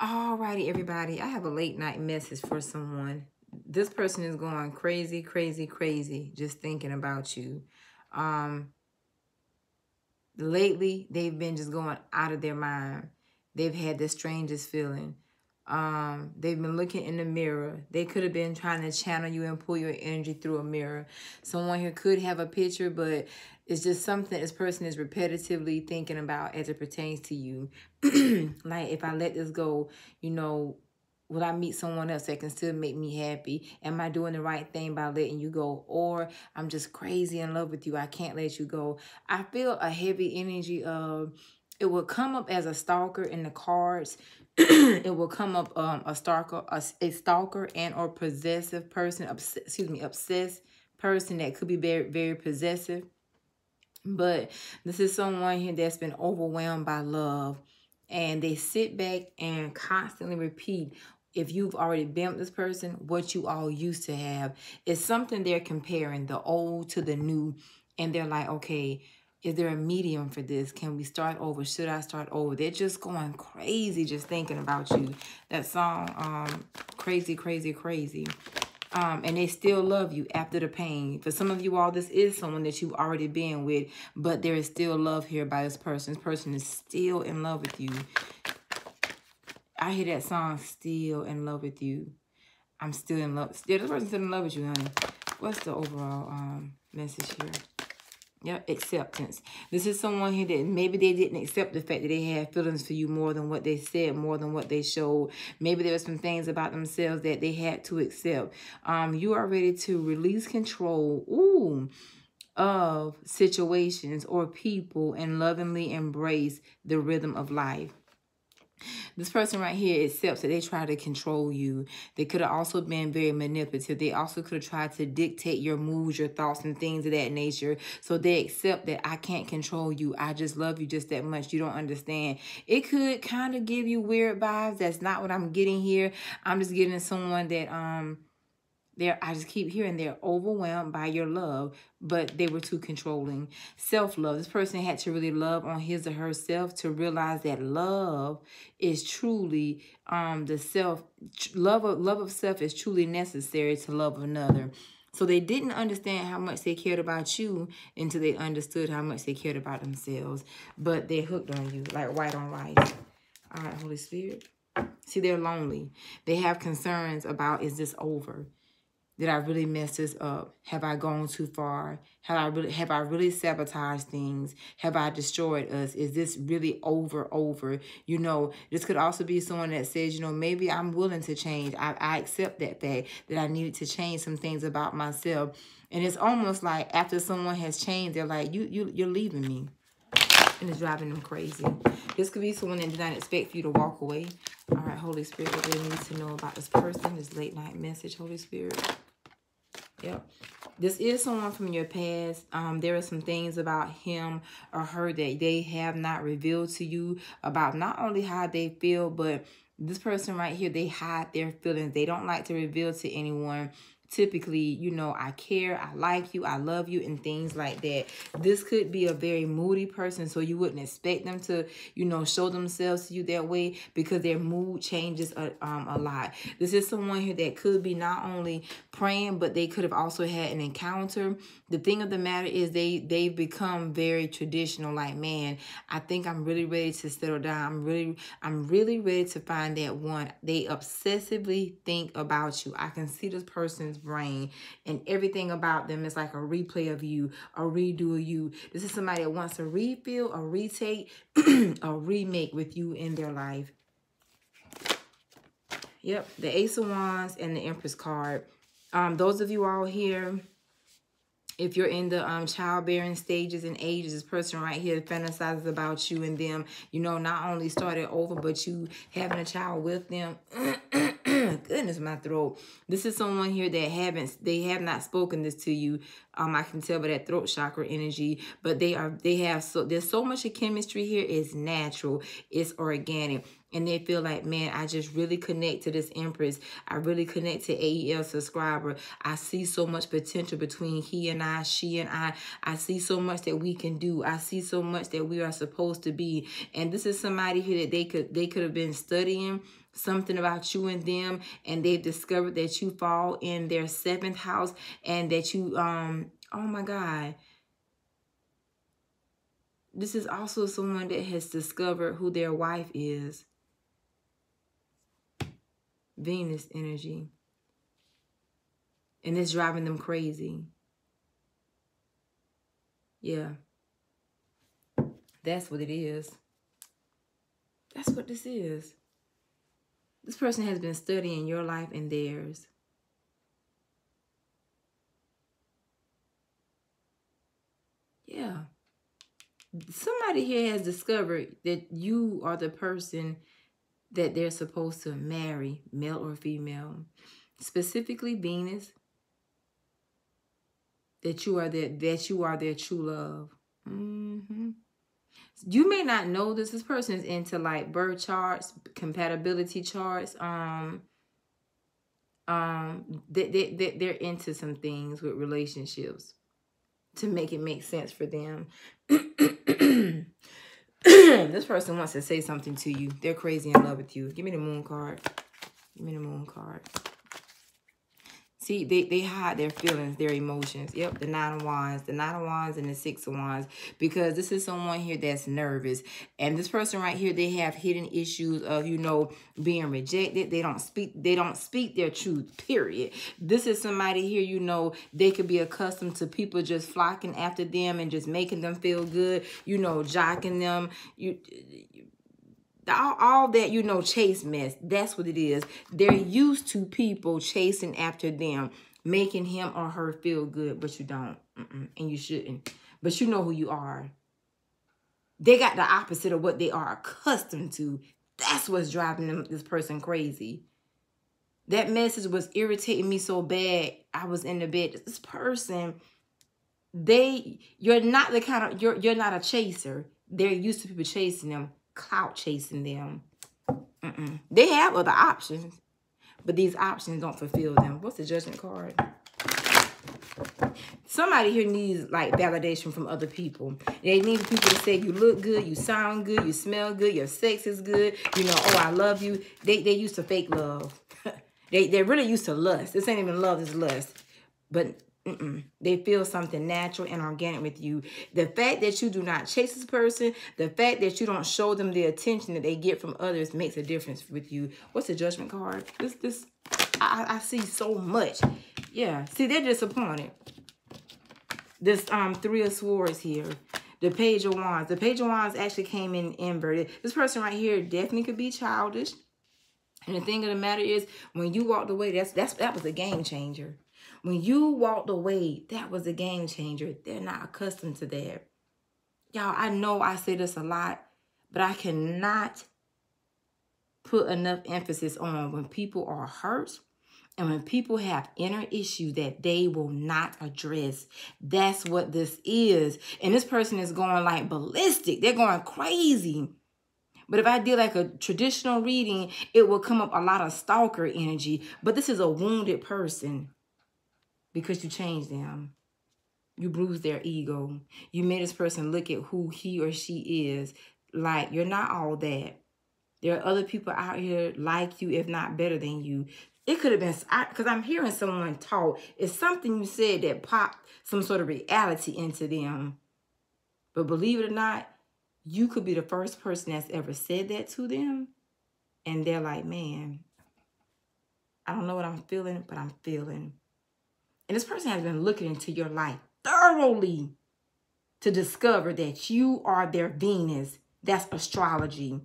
Alrighty, everybody. I have a late night message for someone. This person is going crazy, crazy, crazy just thinking about you. Um, lately, they've been just going out of their mind. They've had the strangest feeling. Um, they've been looking in the mirror. They could have been trying to channel you and pull your energy through a mirror. Someone here could have a picture, but it's just something this person is repetitively thinking about as it pertains to you. like, if I let this go, you know, will I meet someone else that can still make me happy? Am I doing the right thing by letting you go? Or I'm just crazy in love with you. I can't let you go. I feel a heavy energy of it will come up as a stalker in the cards. it will come up um, a stalker, a, a stalker and or possessive person, obs excuse me, obsessed person that could be very, very possessive. But this is someone here that's been overwhelmed by love. And they sit back and constantly repeat if you've already been with this person, what you all used to have. It's something they're comparing, the old to the new. And they're like, okay, is there a medium for this? Can we start over? Should I start over? They're just going crazy just thinking about you. That song, um, Crazy, Crazy, Crazy um, and they still love you after the pain. For some of you all, this is someone that you've already been with, but there is still love here by this person. This person is still in love with you. I hear that song, still in love with you. I'm still in love. Still, this person's still in love with you, honey. What's the overall um, message here? Yep, acceptance. This is someone here that maybe they didn't accept the fact that they had feelings for you more than what they said, more than what they showed. Maybe there were some things about themselves that they had to accept. Um, you are ready to release control. Ooh of situations or people and lovingly embrace the rhythm of life. This person right here accepts that they try to control you. They could have also been very manipulative. They also could have tried to dictate your moods, your thoughts, and things of that nature. So they accept that I can't control you. I just love you just that much. You don't understand. It could kind of give you weird vibes. That's not what I'm getting here. I'm just getting someone that um they're, I just keep hearing they're overwhelmed by your love, but they were too controlling. Self-love. This person had to really love on his or herself to realize that love is truly um the self love of love of self is truly necessary to love another. So they didn't understand how much they cared about you until they understood how much they cared about themselves. But they hooked on you like white on rice. All right, Holy Spirit. See, they're lonely. They have concerns about, is this over? Did I really mess this up? Have I gone too far? Have I really have I really sabotaged things? Have I destroyed us? Is this really over over? You know, this could also be someone that says, you know, maybe I'm willing to change. I, I accept that fact that I needed to change some things about myself. And it's almost like after someone has changed, they're like, you you you're leaving me. And it's driving them crazy. This could be someone that did not expect for you to walk away. All right, Holy Spirit, what do they need to know about this person, this late night message, Holy Spirit. Yep. This is someone from your past. Um, there are some things about him or her that they have not revealed to you about not only how they feel, but this person right here, they hide their feelings. They don't like to reveal to anyone typically, you know, I care, I like you, I love you, and things like that. This could be a very moody person, so you wouldn't expect them to, you know, show themselves to you that way because their mood changes a, um, a lot. This is someone here that could be not only praying, but they could have also had an encounter. The thing of the matter is they, they've become very traditional, like, man, I think I'm really ready to settle down. I'm really, I'm really ready to find that one. They obsessively think about you. I can see this person's brain and everything about them is like a replay of you, a redo of you. This is somebody that wants to refill, a retake, a remake with you in their life. Yep, the Ace of Wands and the Empress card. Um, those of you all here, if you're in the um, childbearing stages and ages, this person right here fantasizes about you and them, you know, not only started over, but you having a child with them. goodness, my throat. This is someone here that haven't, they have not spoken this to you Um, I can tell by that throat chakra energy, but they are they have so there's so much of chemistry here. It's natural, it's organic and they feel like, man, I just really connect to this Empress. I really connect to AEL subscriber. I see so much potential between he and I, she and I. I see so much that we can do. I see so much that we are supposed to be. And this is somebody here that they could they could have been studying something about you and them and they've discovered that you fall in their seventh house and that you um oh my god this is also someone that has discovered who their wife is Venus energy. And it's driving them crazy. Yeah. That's what it is. That's what this is. This person has been studying your life and theirs. Yeah. Somebody here has discovered that you are the person that they're supposed to marry, male or female, specifically Venus, that you are their, that you are their true love. Mm-hmm. You may not know this. This person is into like birth charts, compatibility charts. Um, um, they, they, they, they're into some things with relationships to make it make sense for them. this person wants to say something to you. They're crazy in love with you. Give me the moon card. Give me the moon card. See, they, they hide their feelings, their emotions. Yep, the nine of wands, the nine of wands and the six of wands. Because this is someone here that's nervous. And this person right here, they have hidden issues of, you know, being rejected. They don't speak, they don't speak their truth, period. This is somebody here, you know, they could be accustomed to people just flocking after them and just making them feel good, you know, jocking them. You all, all that, you know, chase mess. That's what it is. They're used to people chasing after them, making him or her feel good, but you don't. Mm -mm, and you shouldn't. But you know who you are. They got the opposite of what they are accustomed to. That's what's driving them, this person crazy. That message was irritating me so bad. I was in the bed. This person, they, you're not the kind of, you're, you're not a chaser. They're used to people chasing them clout chasing them. Mm -mm. They have other options, but these options don't fulfill them. What's the judgment card? Somebody here needs like validation from other people. They need people to say you look good, you sound good, you smell good, your sex is good. You know, oh, I love you. They they used to fake love. they they're really used to lust. This ain't even love, this lust. But Mm -mm. They feel something natural and organic with you. The fact that you do not chase this person, the fact that you don't show them the attention that they get from others makes a difference with you. What's the judgment card? This, this, I, I see so much. Yeah, see, they're disappointed. This um three of swords here. The page of wands. The page of wands actually came in inverted. This person right here definitely could be childish. And the thing of the matter is, when you walked away, that's that's that was a game changer. When you walked away, that was a game changer. They're not accustomed to that. Y'all, I know I say this a lot, but I cannot put enough emphasis on when people are hurt and when people have inner issues that they will not address. That's what this is. And this person is going like ballistic. They're going crazy. But if I did like a traditional reading, it will come up a lot of stalker energy. But this is a wounded person because you changed them. You bruised their ego. You made this person look at who he or she is. Like, you're not all that. There are other people out here like you, if not better than you. It could have been, because I'm hearing someone talk. It's something you said that popped some sort of reality into them. But believe it or not, you could be the first person that's ever said that to them. And they're like, man, I don't know what I'm feeling, but I'm feeling. And this person has been looking into your life thoroughly to discover that you are their Venus. That's astrology.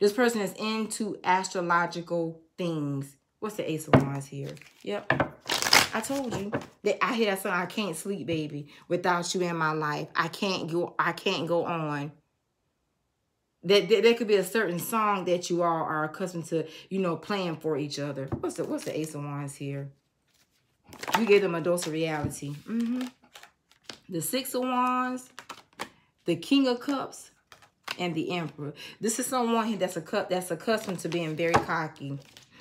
This person is into astrological things. What's the Ace of Wands here? Yep. I told you that I hear that song. I can't sleep, baby, without you in my life. I can't go. I can't go on. That, that there could be a certain song that you all are accustomed to, you know, playing for each other. What's the What's the Ace of Wands here? You gave them a dose of reality. Mm -hmm. the Six of Wands, the King of Cups, and the Emperor. This is someone that's a cup that's accustomed to being very cocky.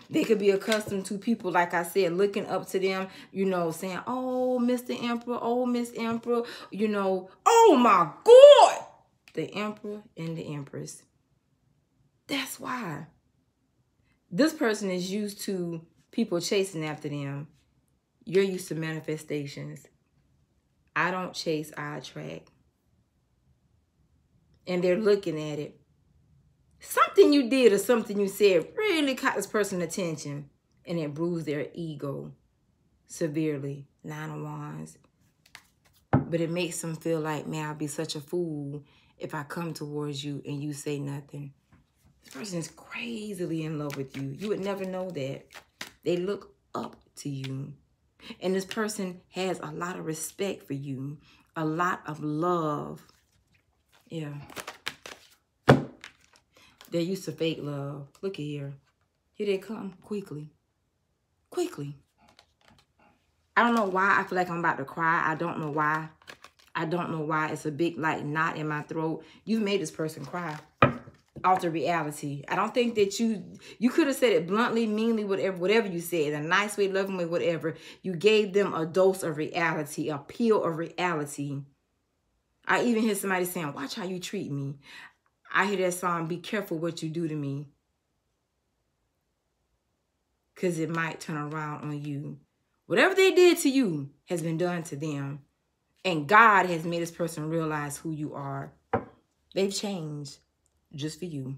They could be accustomed to people, like I said, looking up to them, you know, saying, oh, Mr. Emperor, oh, Miss Emperor, you know, oh my God. The Emperor and the Empress. That's why. This person is used to people chasing after them. You're used to manifestations. I don't chase, I attract. And they're looking at it. Something you did or something you said really caught this person's attention and it bruised their ego severely. Nine of Wands. But it makes them feel like, man, I'll be such a fool if I come towards you and you say nothing. This person is crazily in love with you. You would never know that. They look up to you. And this person has a lot of respect for you, a lot of love. Yeah. They're used to fake love. Look at here. Here they come quickly. Quickly. I don't know why I feel like I'm about to cry. I don't know why. I don't know why. It's a big like knot in my throat. You've made this person cry alter reality. I don't think that you you could have said it bluntly, meanly, whatever, whatever you said, a nice way, loving way, whatever. You gave them a dose of reality, a pill of reality. I even hear somebody saying, watch how you treat me. I hear that song, be careful what you do to me. Because it might turn around on you. Whatever they did to you has been done to them. And God has made this person realize who you are. They've changed just for you.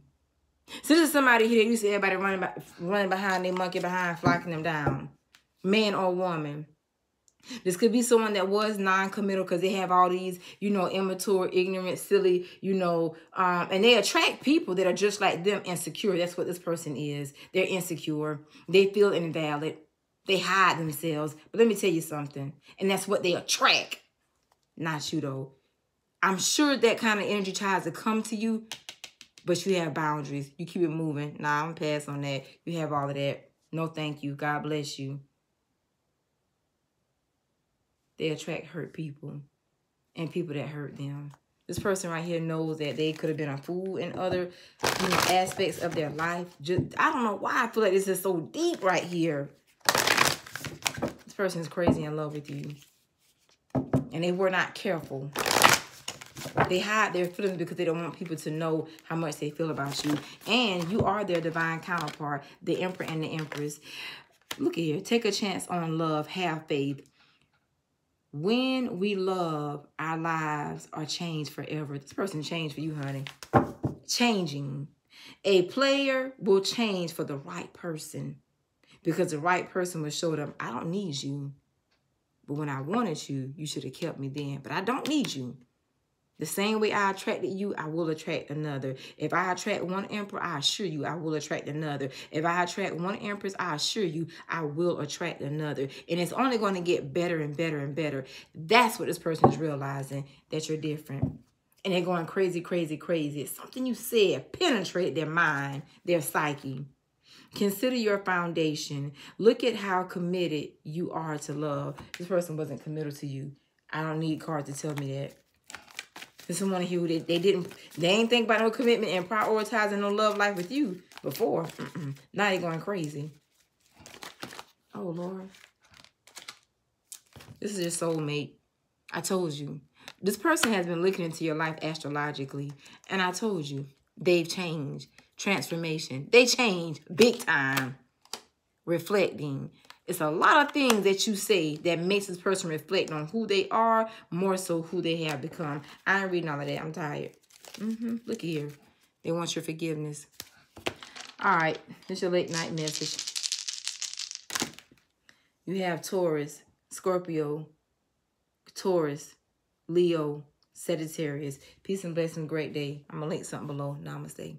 So this is somebody here, you see everybody running, by, running behind their monkey behind, flocking them down. Man or woman. This could be someone that was non-committal because they have all these, you know, immature, ignorant, silly, you know, um, and they attract people that are just like them, insecure. That's what this person is. They're insecure. They feel invalid. They hide themselves. But let me tell you something. And that's what they attract. Not you, though. I'm sure that kind of energy tries to come to you, but you have boundaries. You keep it moving. Nah, I'm pass on that. You have all of that. No, thank you. God bless you. They attract hurt people and people that hurt them. This person right here knows that they could have been a fool in other you know, aspects of their life. Just I don't know why I feel like this is so deep right here. This person is crazy in love with you. And they were not careful. They hide their feelings because they don't want people to know how much they feel about you. And you are their divine counterpart, the emperor and the empress. Look here. Take a chance on love. Have faith. When we love, our lives are changed forever. This person changed for you, honey. Changing. A player will change for the right person because the right person will show them, I don't need you. But when I wanted you, you should have kept me then. But I don't need you. The same way I attracted you, I will attract another. If I attract one emperor, I assure you I will attract another. If I attract one empress, I assure you I will attract another. And it's only going to get better and better and better. That's what this person is realizing, that you're different. And they're going crazy, crazy, crazy. It's something you said penetrated their mind, their psyche. Consider your foundation. Look at how committed you are to love. This person wasn't committed to you. I don't need cards to tell me that. This someone who they, they didn't, they ain't think about no commitment and prioritizing no love life with you before. Now they going crazy. Oh, Lord. This is your soulmate. I told you. This person has been looking into your life astrologically. And I told you, they've changed. Transformation. They changed big time. Reflecting. It's a lot of things that you say that makes this person reflect on who they are, more so who they have become. I ain't reading all of that. I'm tired. Mm -hmm. Look here. They want your forgiveness. All right. This is your late night message. You have Taurus, Scorpio, Taurus, Leo, Sagittarius. Peace and blessing. Great day. I'm going to link something below. Namaste.